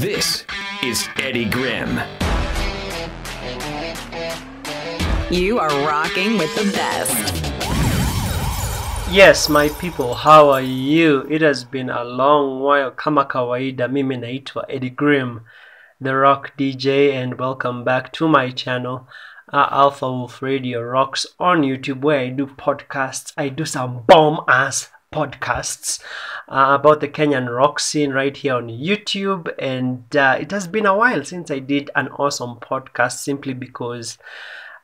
This is Edygrim. You are rocking with the best. Yes, my people, how are you? It has been a long while. Kama kawaida, mimi naitwa Edygrim, the rock DJ, and welcome back to my channel, uh, Alpha Wolf Radio Rocks on YouTube, where I do podcasts. I do some bomb ass podcasts uh, about the Kenyan rock scene right here on YouTube, and uh, it has been a while since I did an awesome podcast simply because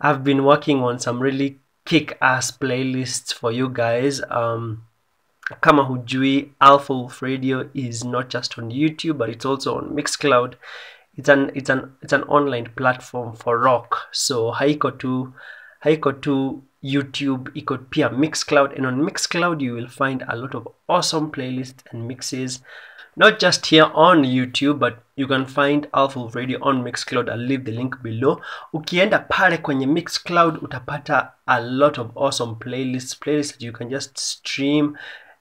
I've been working on some really kick ass playlists for you guys. Um, kama hujui Alpha Wolf Radio is not just on YouTube but it's also on Mixcloud. It's an it's an it's an online platform for rock. So haiko tu haiko tu YouTube, iko pia Mixcloud and on Mixcloud you will find a lot of awesome playlists and mixes not just here on YouTube but you can find Alpha Radio on Mixcloud. I'll leave the link below. Ukienda pale kwenye Mixcloud utapata a lot of awesome playlists, playlists that you can just stream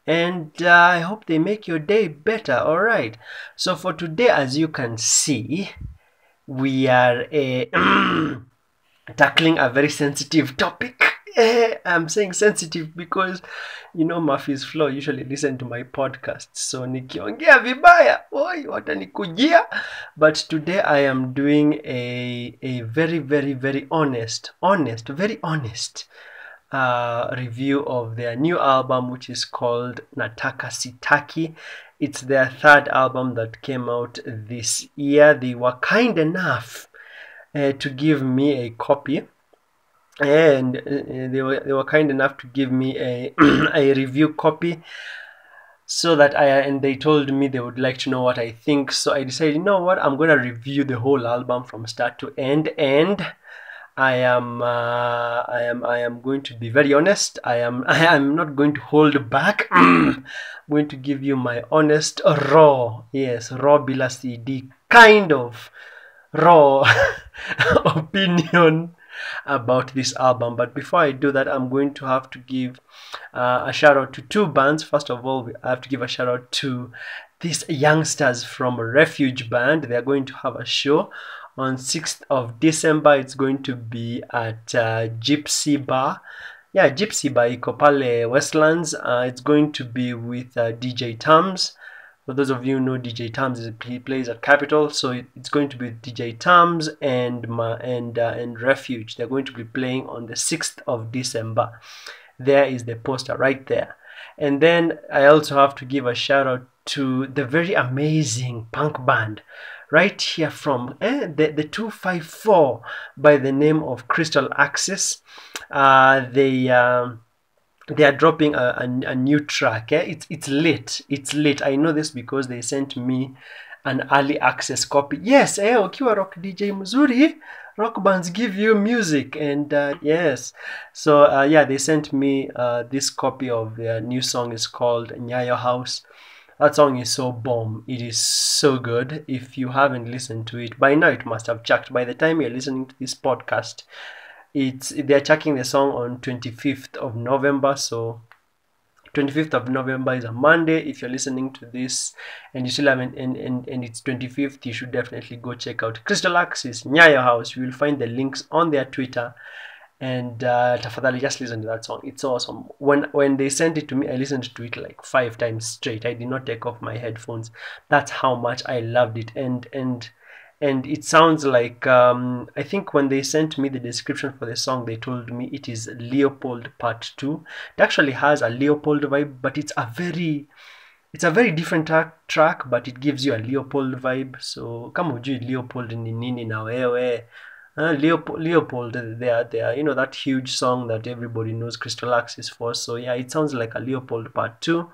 and uh, I hope they make your day better. All right. So for today as you can see, we are uh, tackling a very sensitive topic. Eh, I'm saying sensitive because you know Murphy's Flow usually listen to my podcast. So nikiongea vibaya, oi watanikujia. But today I am doing a a very very very honest, honest, very honest uh, review of their new album which is called Nataka Sitaki. It's their third album that came out this year. They were kind enough uh, to give me a copy and uh, they were they were kind enough to give me a a review copy so that I and they told me they would like to know what I think. So I decided you know what? I'm gonna review the whole album from start to end. And I am uh, I am I am going to be very honest. I am I am not going to hold back. I'm going to give you my honest raw yes raw bila CD kind of raw opinion about this album. But before I do that, I'm going to have to give uh, a shout out to two bands. First of all, I have to give a shout out to these youngsters from Refuge Band. They are going to have a show on 6th of December. It's going to be at uh, Gypsy Bar. Yeah, Gypsy Bar iko Westlands. Uh, it's going to be with uh, DJ Tams. For those of you who know DJ Tams, he plays at Capital, so it's going to be DJ Tams and and uh, and Refuge. They're going to be playing on the 6th of December. There is the poster right there. And then I also have to give a shout out to the very amazing punk band right here from eh, the, the 254 by the name of Crystal Axis. Uh, they. Um, they are dropping a, a, a new track eh? it's it's late it's late i know this because they sent me an early access copy. Yes eh, ukiwa rock dj mzuri rock bands give you music and uh, yes. So uh, yeah they sent me uh, this copy of their new song. Is called nyayo house. That song is so bomb. It is so good. If you haven't listened to it by now it must have checked by the time you're listening to this podcast it's they're checking the song on 25th of november so 25th of november is a monday. If you're listening to this and you still haven't and, and, and it's 25th you should definitely go check out crystal axis nyayo house. You will find the links on their twitter. And uh, tafadhali just listen to that song. It's awesome. When when they sent it to me i listened to it like five times straight. I did not take off my headphones. That's how much i loved it. And and and it sounds like um, I think when they sent me the description for the song, they told me it is Leopold Part Two. It actually has a Leopold vibe, but it's a very it's a very different track, track but it gives you a Leopold vibe. So kama hujui Leopold ni nini na wewe uh, Leopold, Leopold they are, you know that huge song that everybody knows Crystal Axis for. So yeah, it sounds like a Leopold Part Two.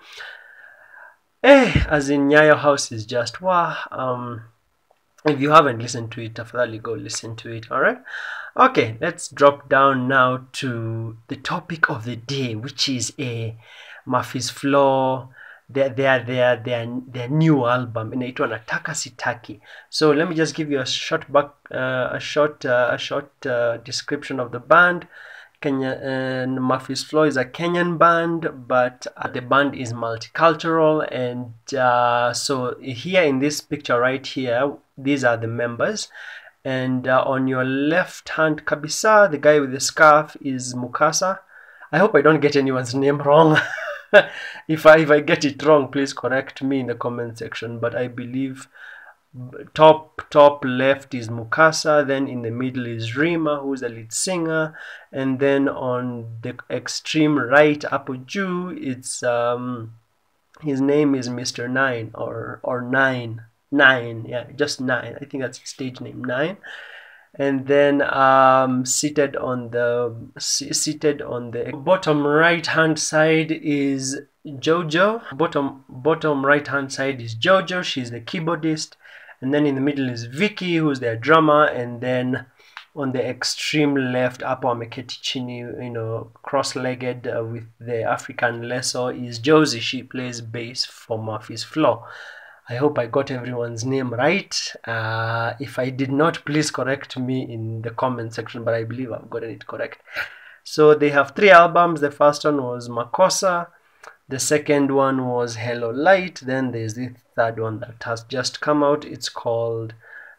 Eh, as in Nyayo House is just wow. Um, if you haven't listened to it tafadhali go listen to it all right okay let's drop down now to the topic of the day which is a Murfy's Flaw their their their their, their new album inaitwa nataka sitaki so let me just give you a short back uh, a short uh, a short uh, description of the band. Kenya and Murfy's Flaw is a Kenyan band, but uh, the band is multicultural. And uh, so here in this picture right here, these are the members. And uh, on your left hand, Kabisa, the guy with the scarf is Mukasa. I hope I don't get anyone's name wrong. if I if I get it wrong, please correct me in the comment section. But I believe top top left is Mukasa, then in the middle is Rima, who's the lead singer, and then on the extreme right, Apoju, it's um his name is Mr. Nine or or Nine. Nine, yeah, just nine. I think that's stage name, Nine. And then um, seated on the seated on the bottom right hand side is Jojo. Bottom bottom right hand side is Jojo. She's the keyboardist and then in the middle is Vicky who's their drummer and then on the extreme left upper ameketi chini you know cross-legged uh, with the African lesso is Josie she plays bass for Murfy's Flaw I hope I got everyone's name right. Uh, if I did not, please correct me in the comment section, but I believe I've gotten it correct. So they have three albums. The first one was Makosa, the second one was Hello Light. Then there's the third one that has just come out. It's called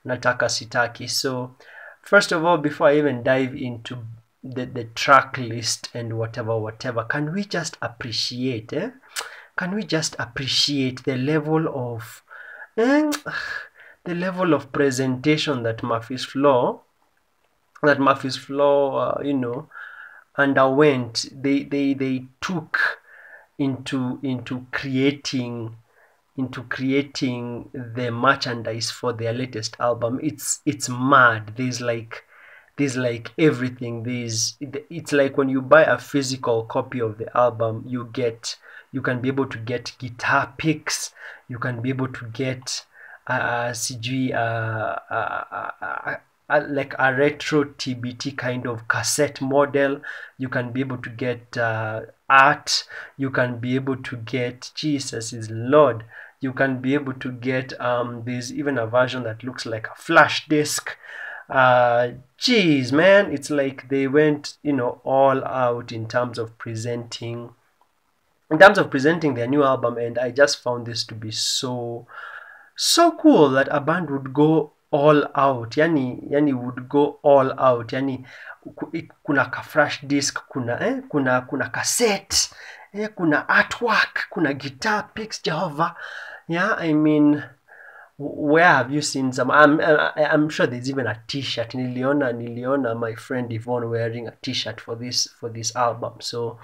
Nataka Sitaki. So, first of all, before I even dive into the, the track list and whatever, whatever, can we just appreciate, eh? Can we just appreciate the level of, eh, the level of presentation that Murfy's Flaw, that Murfy's Flaw, uh, you know, underwent? They, they, they took into into creating into creating the merchandise for their latest album. It's it's mad. There's like there's like everything. There's it's like when you buy a physical copy of the album you get you can be able to get guitar picks you can be able to get uh, CG, uh, uh, uh, like a retro TBT kind of cassette model. You can be able to get uh, art. You can be able to get Jesus is Lord. You can be able to get um, there's even a version that looks like a flash disk. Uh, geez, man, it's like they went, you know, all out in terms of presenting, in terms of presenting their new album, and I just found this to be so, so cool that a band would go all out. Yani yani would go all out. Yani kuna ka flash disk kuna eh, kuna kuna cassette eh, kuna artwork kuna guitar picks Jehovah. Yeah I mean where have you seen some? I'm, I'm sure there's even a t-shirt. Niliona niliona my friend Yvonne wearing a t-shirt for this for this album. So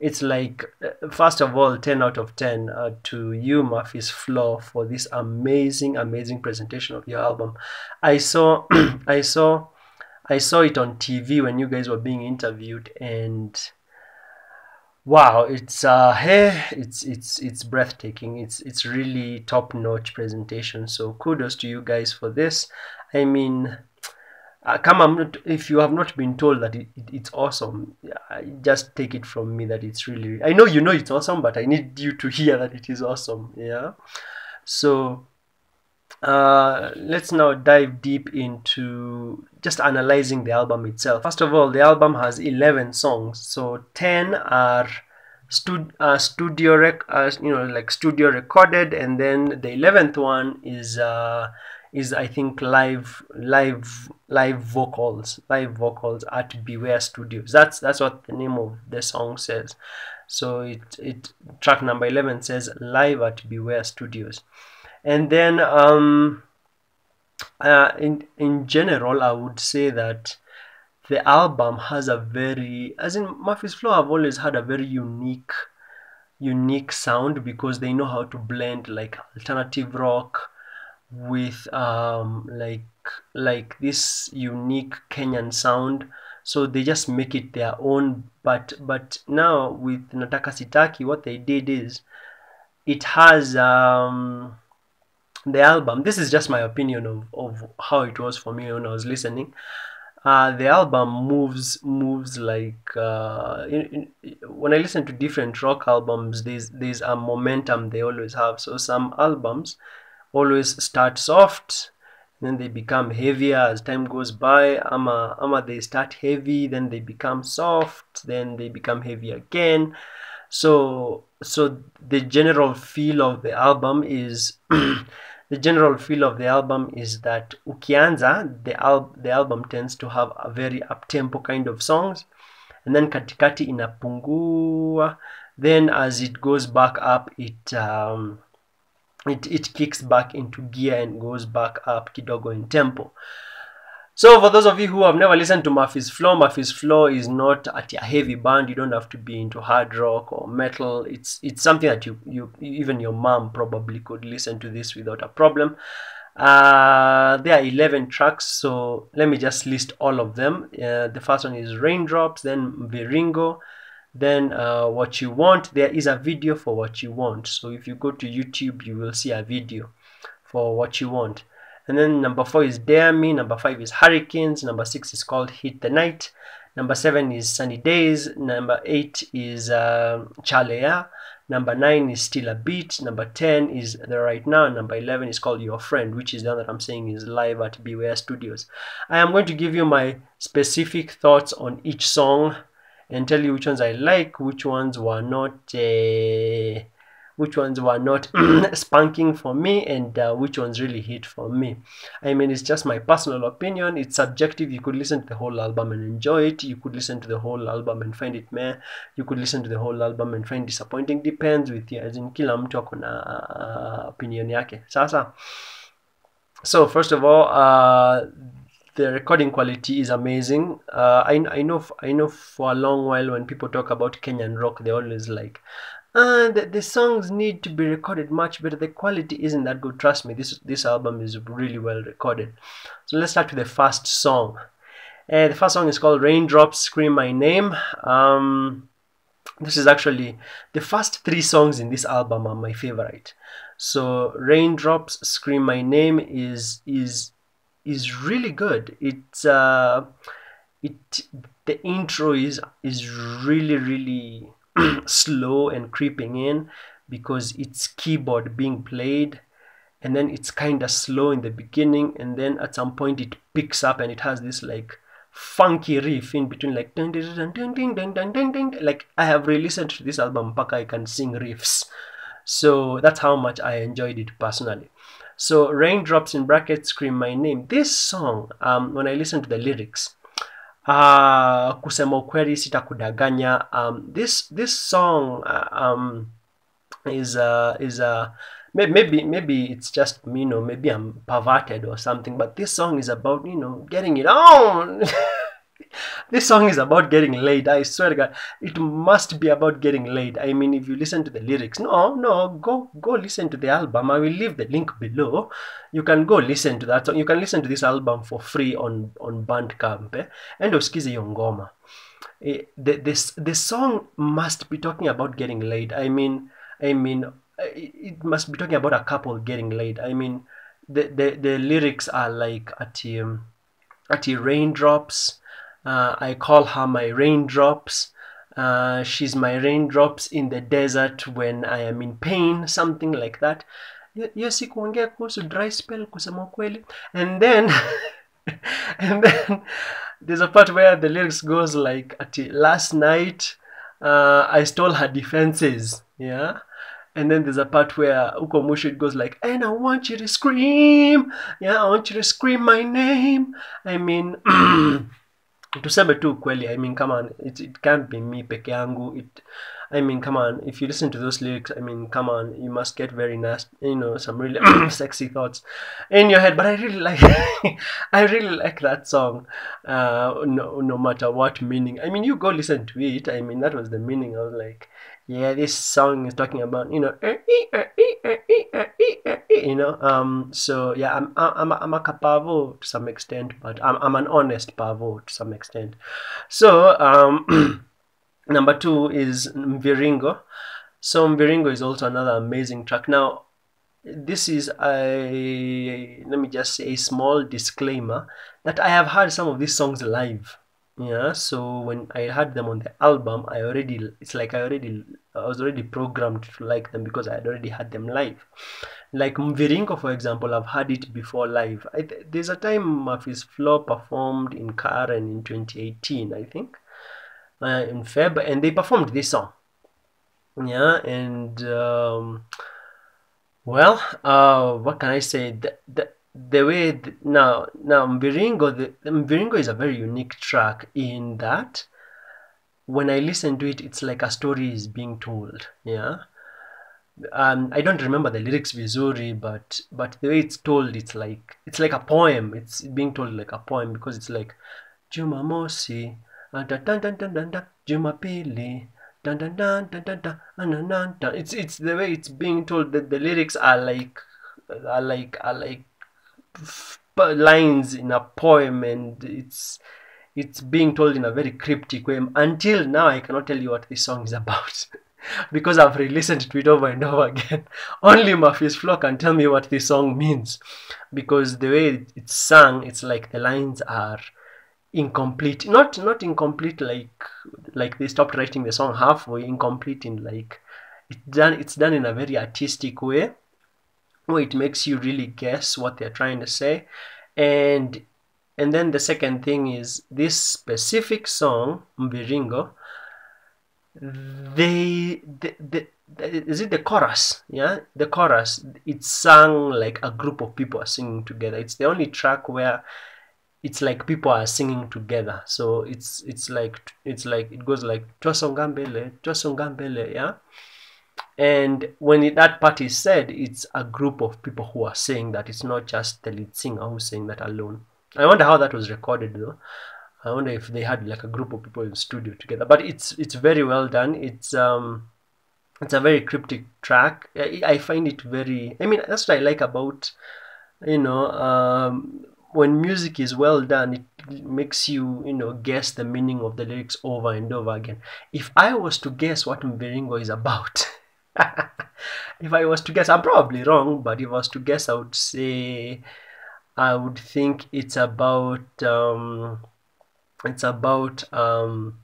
it's like uh, first of all 10 out of 10 uh, to you Murfy's Flaw for this amazing amazing presentation of your album. I saw i saw i saw it on tv when you guys were being interviewed and wow it's uh hey it's it's it's breathtaking. It's it's really top notch presentation. So kudos to you guys for this. I mean uh, come I'm not, if you have not been told that it, it, it's awesome just take it from me that it's really i know you know it's awesome but i need you to hear that it is awesome yeah? So uh, let's now dive deep into just analyzing the album itself. First of all the album has 11 songs so 10 are stud- uh, studio rec- uh, you know like studio recorded and then the 11th one is uh, is I think live live live vocals live vocals at Beware Studios. That's that's what the name of the song says. So it it track number eleven says live at Beware Studios, and then um, uh, in in general I would say that the album has a very as in Murfy's Flaw have always had a very unique unique sound because they know how to blend like alternative rock with um, like like this unique Kenyan sound. So they just make it their own. But but now with Nataka Sitaki, what they did is it has um, the album. This is just my opinion of, of how it was for me when I was listening. Uh, the album moves moves like uh, in, in, when I listen to different rock albums, there's there's a momentum they always have. So some albums always start soft then they become heavier as time goes by. Ama ama they start heavy then they become soft then they become heavy again. So so the general feel of the album is the general feel of the album is that ukianza the, al- the album tends to have a very up-tempo kind of songs and then katikati inapungua. Then as it goes back up it um, it, it kicks back into gear and goes back up kidogo in tempo so for those of you who have never listened to Murfy's Flaw, Murfy's Flaw is not at a heavy band. You don't have to be into hard rock or metal. It's it's something that you you even your mom probably could listen to this without a problem. Uh, there are 11 tracks, so let me just list all of them. Uh, the first one is Raindrops, then Viringo, then uh, What You Want. There is a video for What You Want. So if you go to YouTube, you will see a video for What You Want. And then number four is Dare Me. Number five is Hurricanes. Number six is called Hit the Night. Number seven is Sunny Days. Number eight is uh, Chalea. Number nine is Still a Beat. Number 10 is The Right Now. Number 11 is called Your Friend, which is the one that I'm saying is live at Beware Studios. I am going to give you my specific thoughts on each song and tell you which ones I like, which ones were not. Uh, which ones were not spanking for me and uh, which ones really hit for me. I mean it's just my personal opinion. It's subjective. You could listen to the whole album and enjoy it. You could listen to the whole album and find it meh. You could listen to the whole album and find disappointing. Depends with you as in kila mtu akona uh, opinion yake. Sasa. So first of all uh, the recording quality is amazing. Uh, I, I know I know for a long while when people talk about Kenyan rock, they always like, uh, the, the songs need to be recorded much better. The quality isn't that good. Trust me, this this album is really well recorded. So let's start with the first song. Uh, the first song is called Raindrops Scream My Name. Um, this is actually the first three songs in this album are my favorite. So Raindrops Scream My Name is is is really good. It's uh, it the intro is is really really slow and creeping in because it's keyboard being played and then it's kind of slow in the beginning and then at some point it picks up and it has this like funky riff in between like like i have re-listened to this album paka i can sing riffs. So that's how much i enjoyed it personally. So raindrops in brackets scream my name. This song um, when I listen to the lyrics uh, kusema ukweli sitakudanganya. Um, this this song uh, um, is uh, is uh, maybe, maybe it's just me you know maybe I'm perverted or something but this song is about you know getting it on this song is about getting laid. I swear to God it must be about getting laid. I mean if you listen to the lyrics no no go go listen to the album. I will leave the link below. You can go listen to that song. You can listen to this album for free on on Bandcamp eh? and usikize hiyo ngoma. Eh, the, this the song must be talking about getting laid. I mean I mean it it must be talking about a couple getting laid. I mean the the, the lyrics are like at um, at raindrops uh, I call her my raindrops. Uh, she's my raindrops in the desert when I am in pain something like that. Dry spell and then and then there's a part where the lyrics goes like last night uh, I stole her defenses yeah? And then there's a part where uko it goes like and I want you to scream yeah? I want you to scream my name. I mean tuseme tu ukweli i mean come on it, it can't be me peke yangu. It i mean come on if you listen to those lyrics i mean come on you must get very nasty you know some really sexy thoughts in your head. But i really like i really like that song uh no, no matter what meaning. I mean you go listen to it. I mean that was the meaning i was like yeah this song is talking about you know you know um so yeah i'm i'm i'm a pavo to some extent but i'm, I'm an honest pavo to some extent so um number two is mviringo so mviringo is also another amazing track now this is a let me just say a small disclaimer that i have heard some of these songs live yeah so when i had them on the album i already it's like i already i was already programmed to like them because i had already had them live. Like mviringo for example i've had it before live. I, there's a time Murfy's Flaw performed in karen in 2018 i think uh, in feb and they performed this song. Yeah and um, well uh, what can i say? The, the, the way th- now now Mviringo the, the Mviringo is a very unique track in that when I listen to it it's like a story is being told yeah um, I don't remember the lyrics vizuri but but the way it's told it's like it's like a poem it's being told like a poem because it's like Jumamosi ah, Jumapili dun dun dun dun dun ah, dun dun dun it's it's the way it's being told that the lyrics are like are like are like lines in a poem and it's it's being told in a very cryptic way. Until now i cannot tell you what this song is about. Because i've re-listened to it over and over again. Only Murfy's Flaw can tell me what this song means. Because the way it's sung it's like the lines are incomplete. Not not incomplete like like they stopped writing the song halfway incomplete in like it's done it's done in a very artistic way where it makes you really guess what they're trying to say. And and then the second thing is this specific song mviringo they the, the, is it the chorus? Yeah the chorus it's sung like a group of people are singing together. It's the only track where it's like people are singing together. So it's it's like it's like it goes like twasonga mbele twasonga mbele yeah and when that part is said it's a group of people who are saying that. It's not just the lead singer who's saying that alone. I wonder how that was recorded though. I wonder if they had like a group of people in studio together. But it's it's very well done. It's um it's a very cryptic track. I, I find it very i mean that's what i like about you know um when music is well done it makes you you know guess the meaning of the lyrics over and over again. If i was to guess what mviringo is about if I was to guess, I'm probably wrong, but if I was to guess, I would say I would think it's about um, it's about um,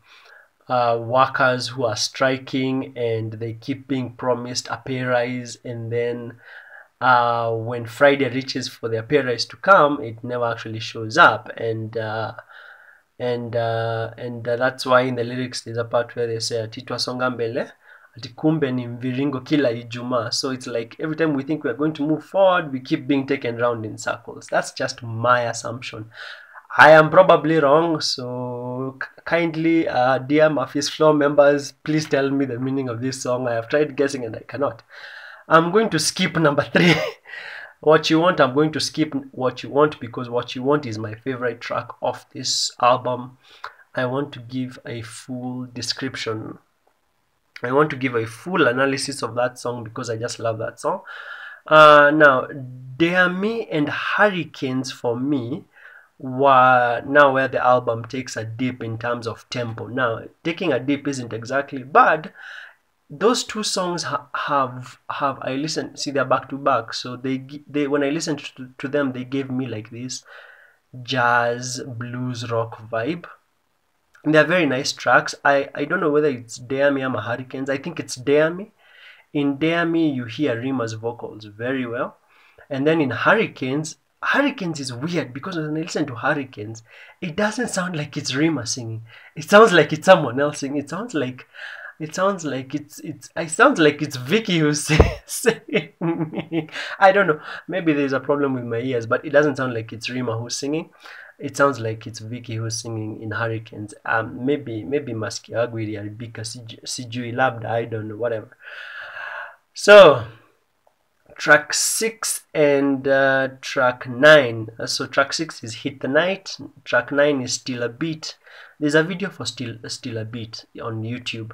uh, workers who are striking and they keep being promised a pay rise, and then uh, when Friday reaches for their pay rise to come, it never actually shows up, and uh, and uh, and uh, that's why in the lyrics there's a part where they say "Titwa songa mbele." Ati kumbe ni mviringo kila ijumaa. So it's like every time we think we're going to move forward we keep being taken round in circles. That's just my assumption. I am probably wrong so kindly uh, dear Murfy's Flaw members please tell me the meaning of this song. I have tried guessing and i cannot. I'm going to skip number three. What you want i'm going to skip what you want because what you want is my favorite track of this album. I want to give a full description I want to give a full analysis of that song because I just love that song. Uh, now, Dare Me and Hurricanes for me were now where the album takes a dip in terms of tempo. Now, taking a dip isn't exactly bad. Those two songs ha- have have I listened. See, they're back to back. So they they when I listened to, to them, they gave me like this jazz blues rock vibe they're very nice tracks. I, I don't know whether it's Me or Hurricanes. I think it's Me. In Me, you hear Rima's vocals very well. And then in Hurricanes, Hurricanes is weird because when I listen to Hurricanes, it doesn't sound like it's Rima singing. It sounds like it's someone else singing. It sounds like it sounds like it's it's it sounds like it's Vicky who's singing. I don't know. Maybe there's a problem with my ears, but it doesn't sound like it's Rima who's singing it sounds like it's Vicky who's singing in Hurricanes. Um, maybe maybe Maskiagwi iliharibika, sijui labda, I don't know, whatever. So track six and uh, track nine. So track six is Hit the Night. Track nine is Still a Beat. There's a video for Still Still a Beat on YouTube.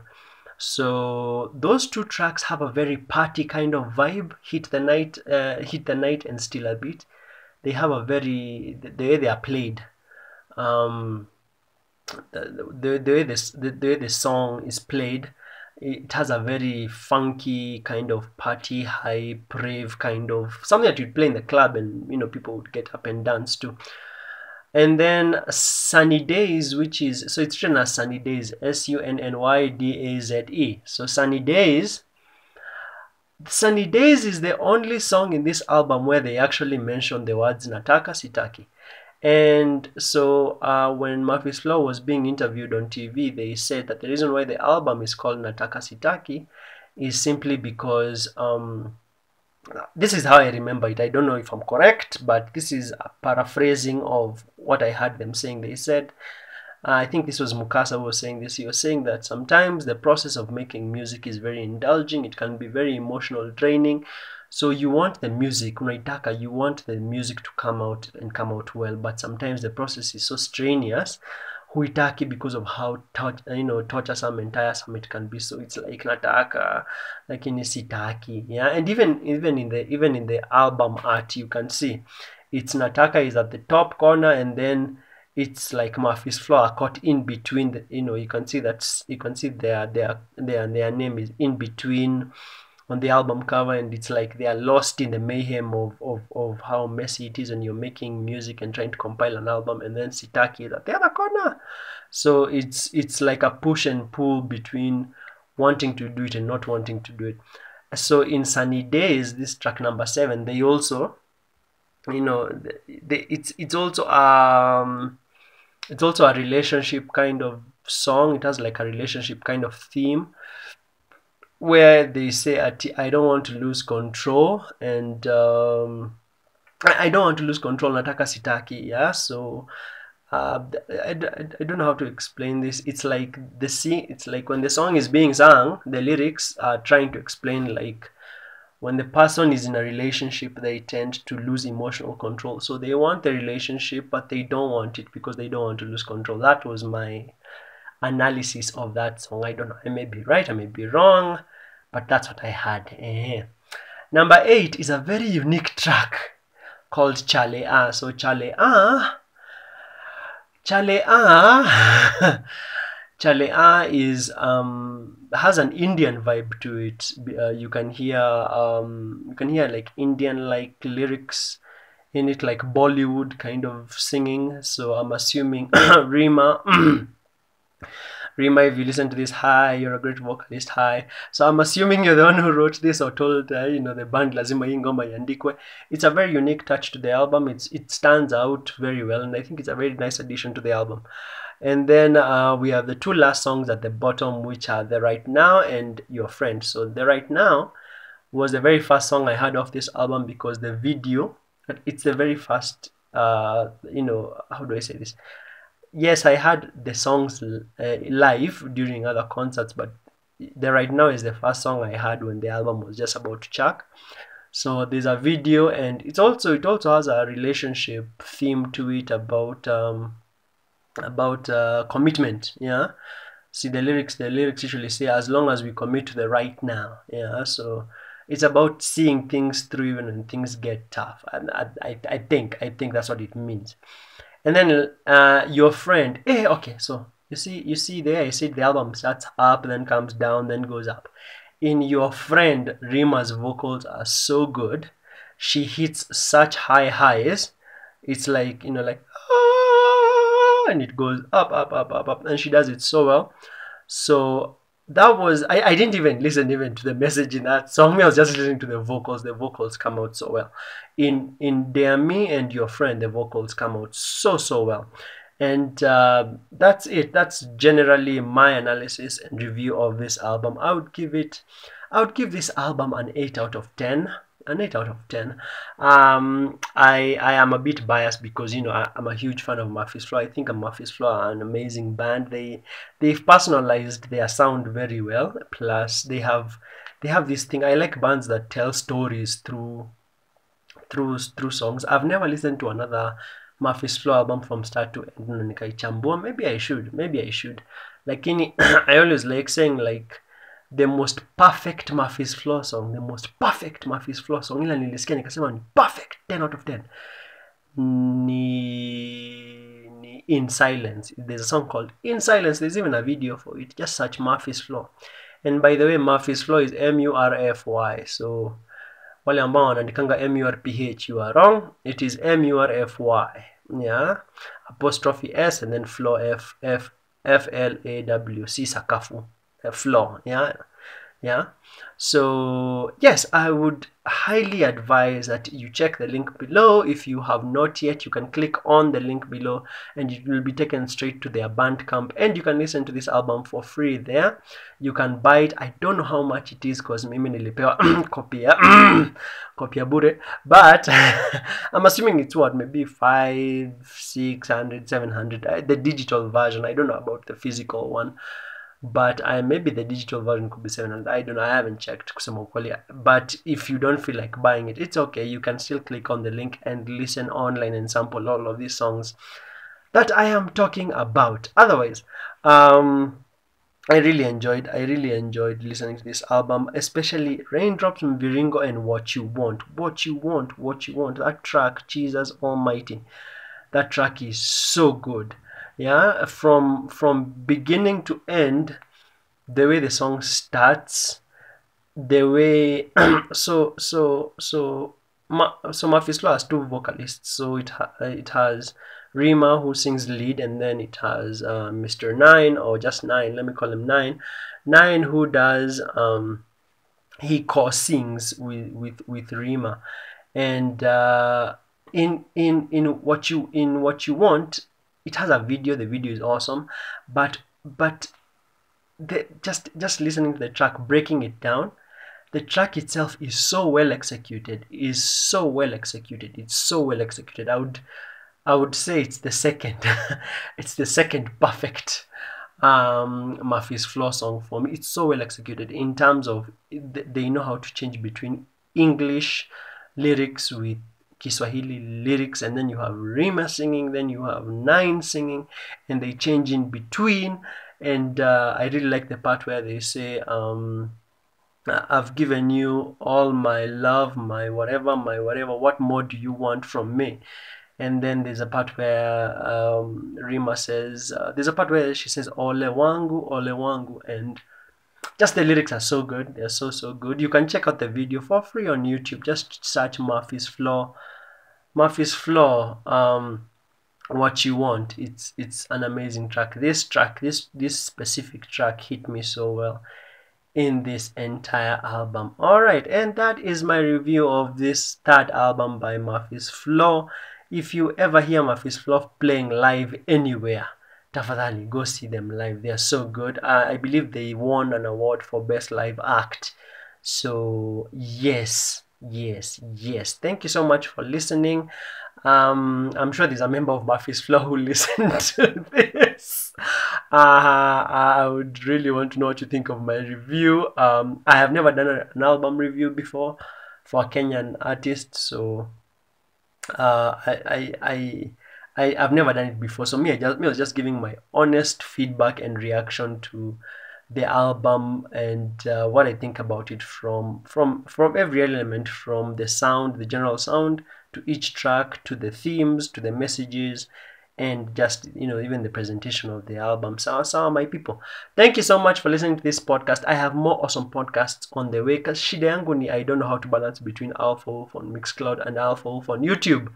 So those two tracks have a very party kind of vibe. Hit the night, uh, hit the night, and Still a Beat they have a very the way they are played um the, the, the way this the, the way the song is played it has a very funky kind of party hype rave kind of something that you'd play in the club and you know people would get up and dance to. And then sunny days which is so it's written as sunny days s-u-n-n-y-d-a-z-e so sunny days sunny days is the only song in this album where they actually mention the words nataka sitaki and so uh, when Murfy's Flaw was being interviewed on TV, they said that the reason why the album is called Nataka Sitaki is simply because um, this is how I remember it. I don't know if I'm correct, but this is a paraphrasing of what I heard them saying. They said, Uh, I think this was Mukasa was saying this. He was saying that sometimes the process of making music is very indulging, it can be very emotional draining. So you want the music, unaitaka, you want the music to come out and come out well, but sometimes the process is so strenuous huitaki because of how you know torturesome and tiresome it can be so it's like nataka lakini sitaki yeah and even even in the even in the album art you can see it's nataka is at the top corner and then it's like Murfy's Flaw caught in between the you know you can see that you can see their their their their name is in between on the album cover and it's like they are lost in the mayhem of, of, of how messy it is when you're making music and trying to compile an album and then Sitaki is at the other corner. So it's it's like a push and pull between wanting to do it and not wanting to do it. So in Sunny Days, this track number seven, they also you know they, it's it's also um it's also a relationship kind of song. It has like a relationship kind of theme where they say I don't want to lose control and um, I don't want to lose control nataka sitaki yeah so uh, I, I, I don't know how to explain this it's like the scene it's like when the song is being sung the lyrics are trying to explain like when the person is in a relationship they tend to lose emotional control so they want the relationship but they don't want it because they don't want to lose control that was my analysis of that song i don't know i may be right i may be wrong but that's what I had. Eh. Number eight is a very unique track called Chalea. So Chalea, Chale A, Chalea is um has an Indian vibe to it. Uh, you can hear um you can hear like Indian like lyrics in it, like Bollywood kind of singing. So I'm assuming Rima. Rima, if you listen to this, hi, you're a great vocalist, hi. So I'm assuming you're the one who wrote this or told, uh, you know, the band lazima hii ngoma iandikwe. It's a very unique touch to the album. It's It stands out very well, and I think it's a very nice addition to the album. And then uh, we have the two last songs at the bottom, which are The Right Now and Your Friend. So The Right Now was the very first song I had of this album because the video, it's the very first, uh, you know, how do I say this? yes, I had the songs uh, live during other concerts, but the right now is the first song I had when the album was just about to chuck. So there's a video, and it's also it also has a relationship theme to it about um, about uh, commitment. Yeah, see the lyrics. The lyrics usually say, "As long as we commit to the right now." Yeah, so it's about seeing things through even when things get tough, and I, I, I think I think that's what it means and then uh, your friend eh okay so you see you see there I said the album starts up then comes down then goes up in your friend Rima's vocals are so good she hits such high highs it's like you know like and it goes up up up up up and she does it so well so that was I, I didn't even listen even to the message in that song. I was just listening to the vocals. The vocals come out so well. In in Dear Me and Your Friend, the vocals come out so so well. And uh, that's it. That's generally my analysis and review of this album. I would give it I would give this album an 8 out of 10 an 8 out of 10 um, I, I am a bit biased because you know I, am a huge fan of Murfy's Flaw I think Murfy's Flaw are an amazing band. They they've personalized their sound very well. Plus they have they have this thing. I like bands that tell stories through through through songs. I've never listened to another Murfy's Flaw album from start to end. Maybe I should. Maybe I should. Lakini I always like saying like the most perfect Murphy's Flow song, the most perfect Murphy's Flow song, ila nilisikia nikasema ni perfect 10 out of 10 ni, ni In Silence. There's a song called In Silence. There's even a video for it. Just search Murphy's Flow. And by the way, Murphy's Flow is M-U-R-F-Y. So wale ambao wanaandikanga M-U-R-P-H, you are wrong. It is M-U-R-F-Y. yeah apostrophe s and then flow f f f l a w c sakafu floor yeah yeah? So yes i would highly advise that you check the link below. If you have not yet you can click on the link below and you will be taken straight to their bandcamp. And you can listen to this album for free there. You can buy it. I don't know how much it is because mimi nilipewa copy ya bure. But i'm assuming it's what maybe 5 600 700 uh, the digital version. I don't know about the physical one but I maybe the digital version could be 700 I don't know. I haven't checked kusema ukweli. But if you don't feel like buying it it's okay. You can still click on the link and listen online and sample all of these songs that I am talking about. Otherwise um I really enjoyed I really enjoyed listening to this album especially Raindrops Mviringo and What You Want. What You Want What You Want. That track Jesus Almighty. That track is so good yeah from from beginning to end the way the song starts the way so so so Ma, so Mafislo has two vocalists so it ha, it has Rima who sings lead and then it has uh, Mr. Nine or just Nine let me call him Nine Nine who does um he co-sings with with with Rima and uh, in in in what you in what you want it has a video the video is awesome but but the, just just listening to the track breaking it down the track itself is so well executed is so well executed it's so well executed. I would i would say it's the second it's the second perfect um Murfy's Flaw song for me. It's so well executed in terms of they know how to change between english lyrics with Kiswahili lyrics, and then you have Rima singing, then you have Nine singing, and they change in between. And uh, I really like the part where they say, um, I've given you all my love, my whatever, my whatever. What more do you want from me? And then there's a part where um, Rima says, uh, there's a part where she says, Ole wangu, ole wangu. And just the lyrics are so good. They're so, so good. You can check out the video for free on YouTube. Just search Murfy's Flaw. Murfy's Flaw. Um, what you want. It's it's an amazing track. This track, this this specific track, hit me so well in this entire album. All right, and that is my review of this third album by Murfy's Flaw. If you ever hear Murfy's Flaw playing live anywhere, tafadhali go see them live. They are so good. Uh, I believe they won an award for best live act. So yes, yes, yes. Thank you so much for listening. Um, I'm sure there's a member of Murfy's Flaw who listened to this. Uh, I would really want to know what you think of my review. Um, I have never done an album review before for a Kenyan artist, so uh, I, I, I, I, I've never done it before. So me, I just me was just giving my honest feedback and reaction to the album and uh, what I think about it from from from every element, from the sound, the general sound, to each track, to the themes, to the messages, and just you know even the presentation of the album. So, so my people, thank you so much for listening to this podcast. I have more awesome podcasts on the way. Cause shida I don't know how to balance between Alpha Wolf on Mixcloud and Alpha Wolf on YouTube.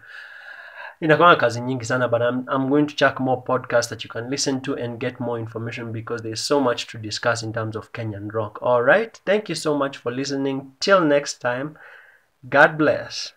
Inakwanga kazi nyingi sana but I'm, I'm going to check more podcasts that you can listen to and get more information because there's so much to discuss in terms of Kenyan rock. All right. Thank you so much for listening. Till next time. God bless.